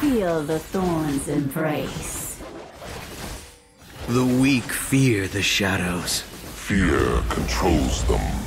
Feel the thorns embrace. The weak fear the shadows. Fear controls them.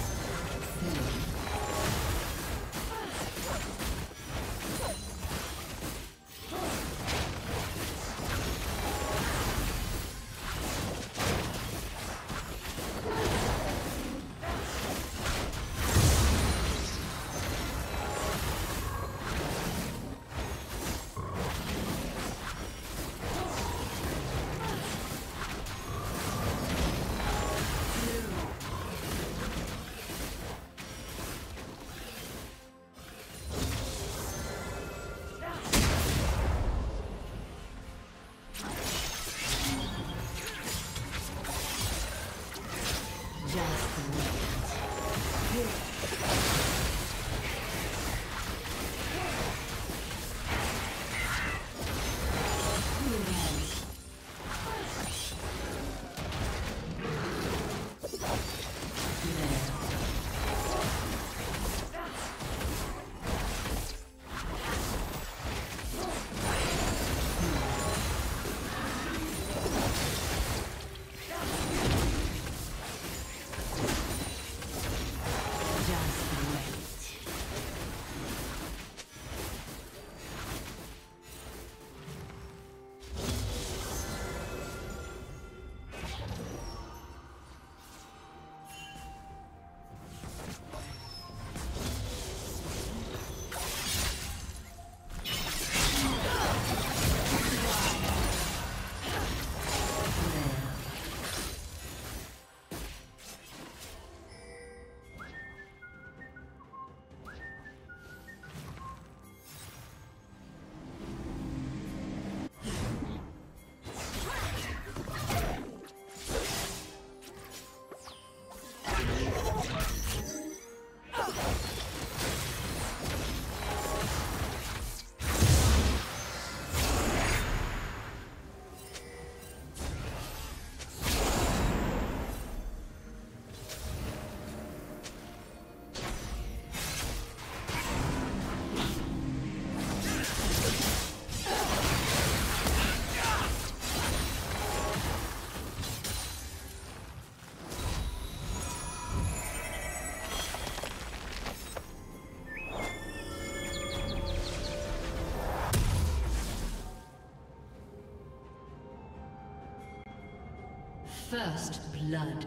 First blood.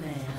Live.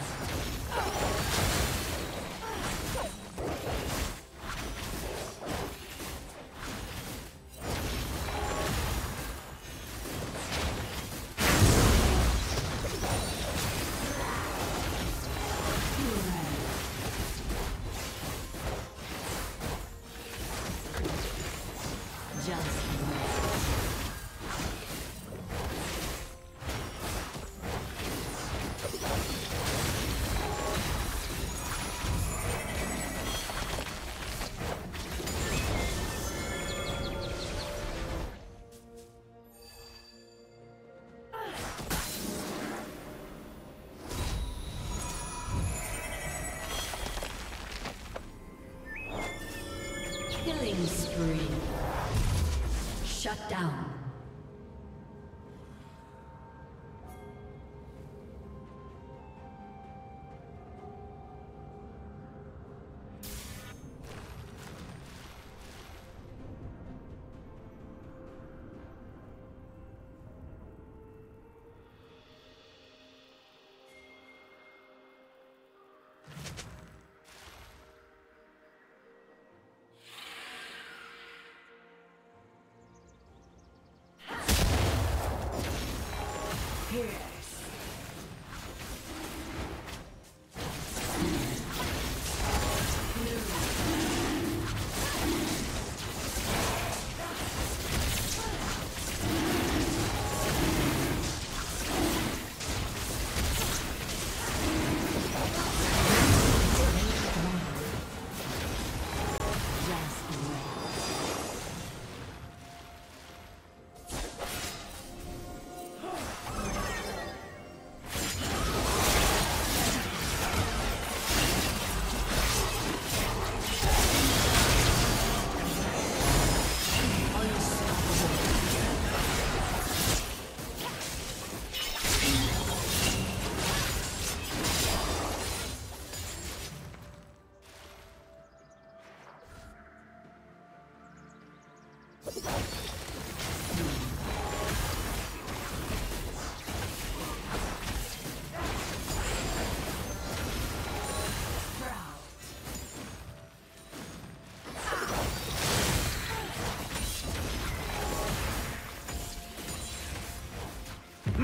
Shut down.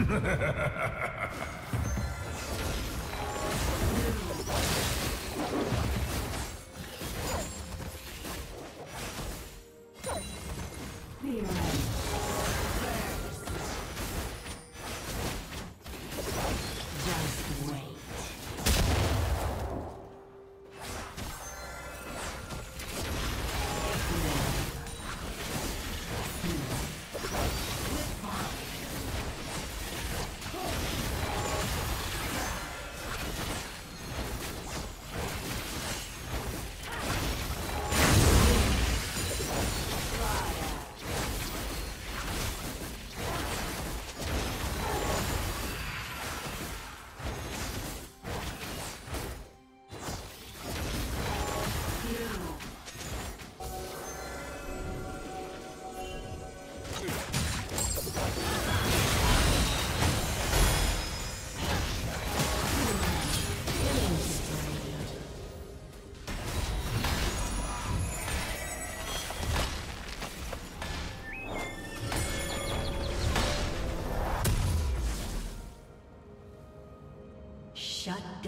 Ha ha ha ha!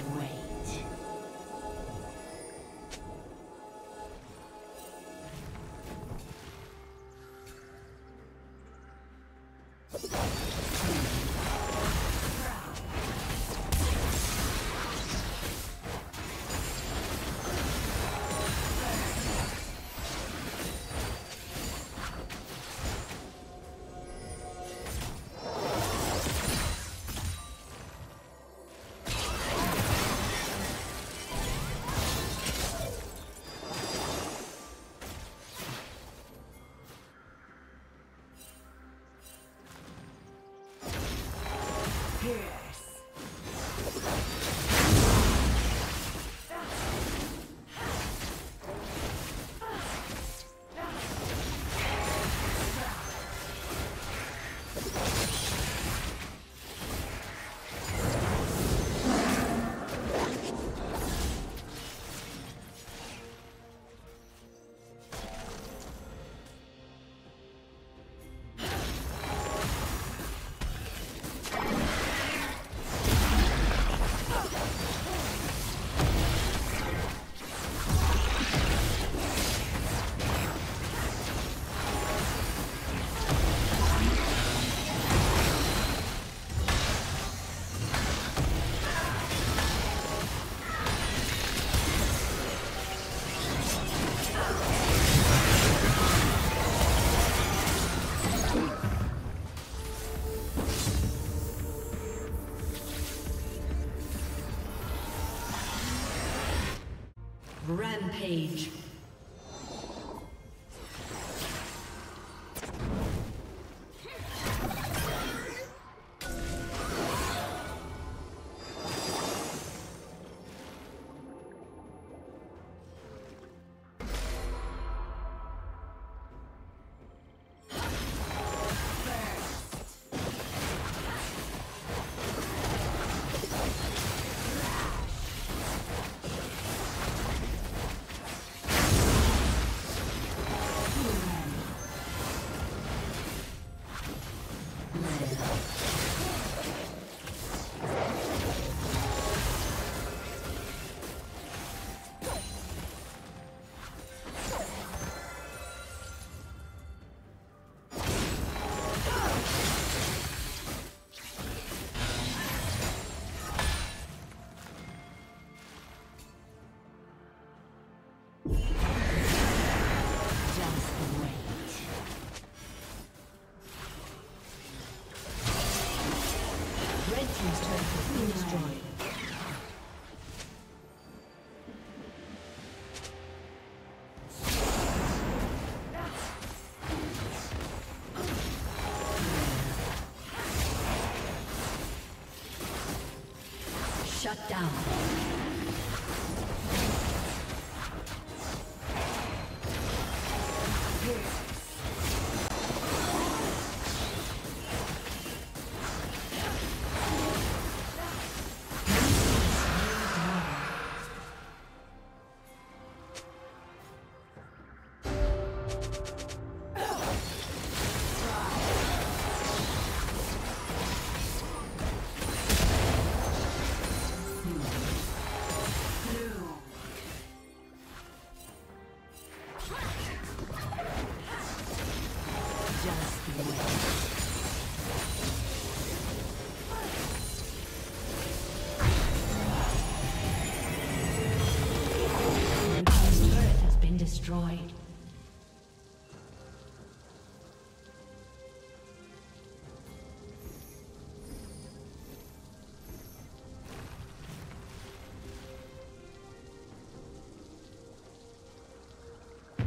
away. Rampage. Shut down.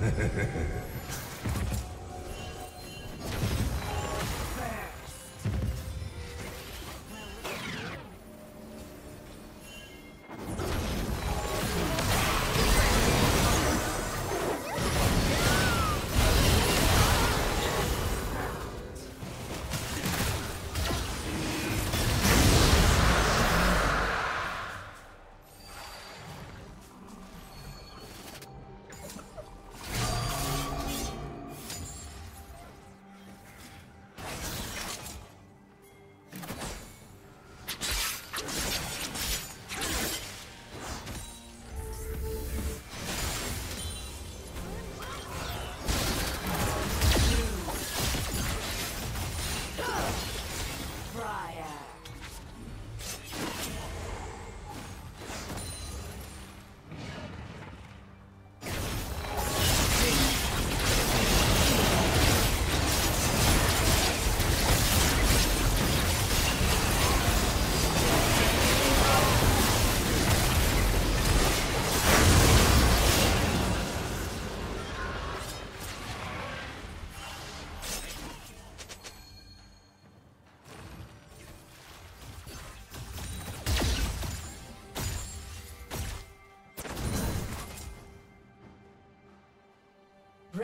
Ha ha ha ha.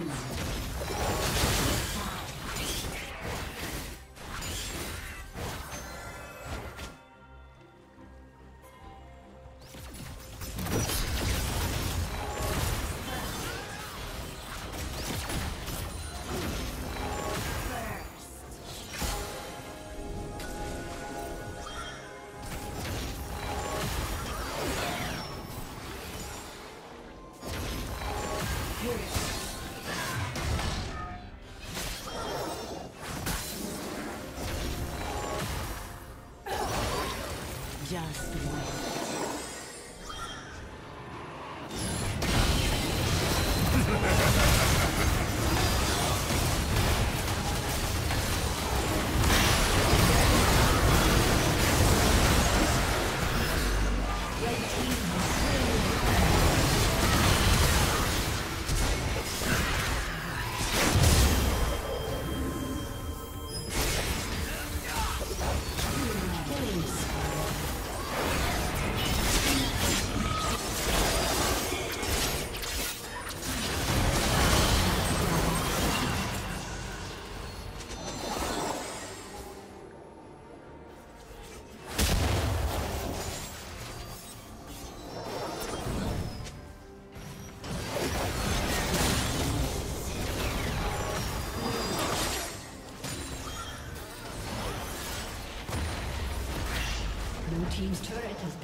Hum. vidas.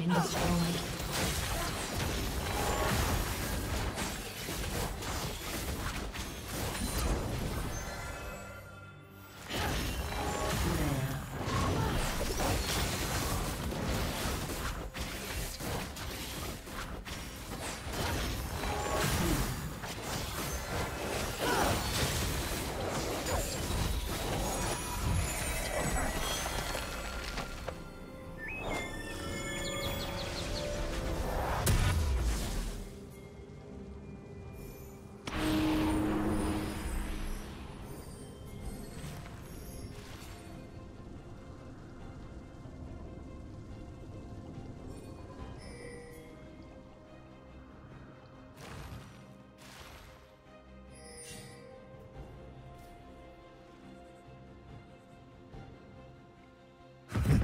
Been destroyed.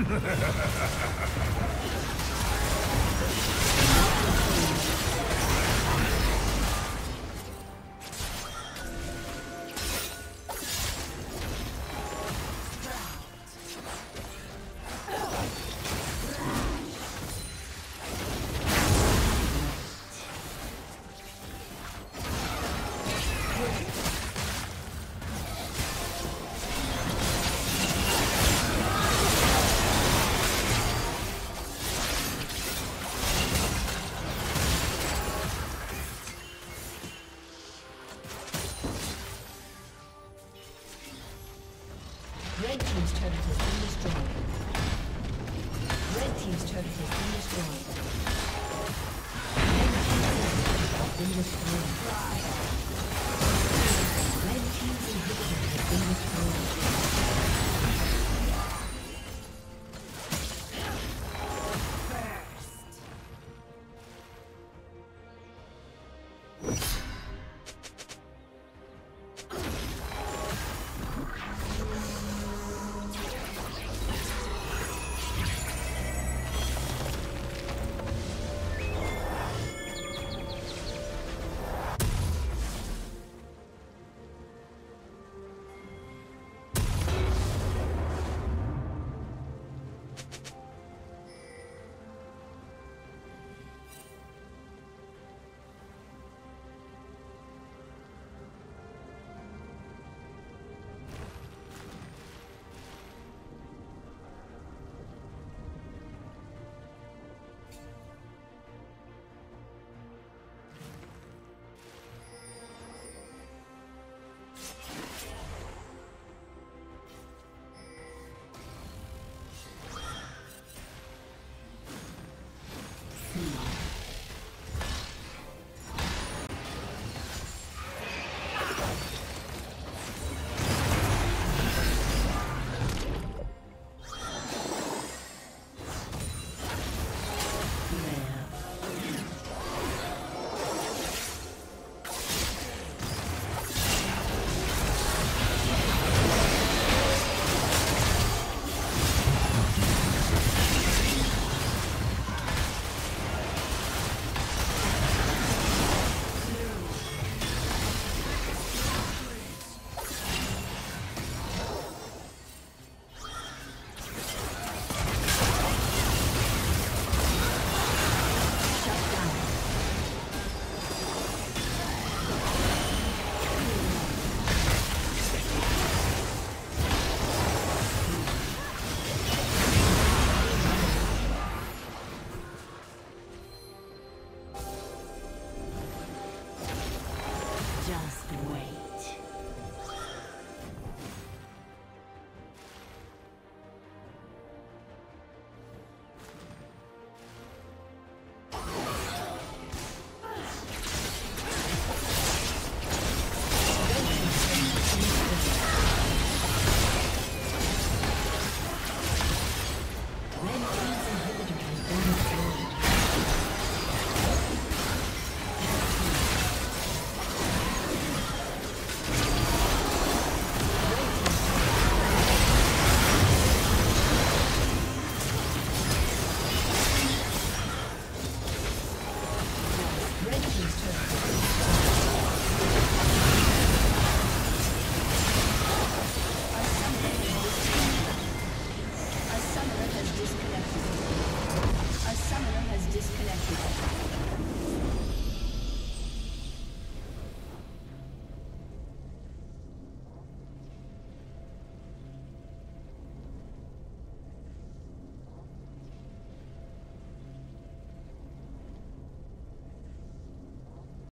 Ha ha ha ha ha ha!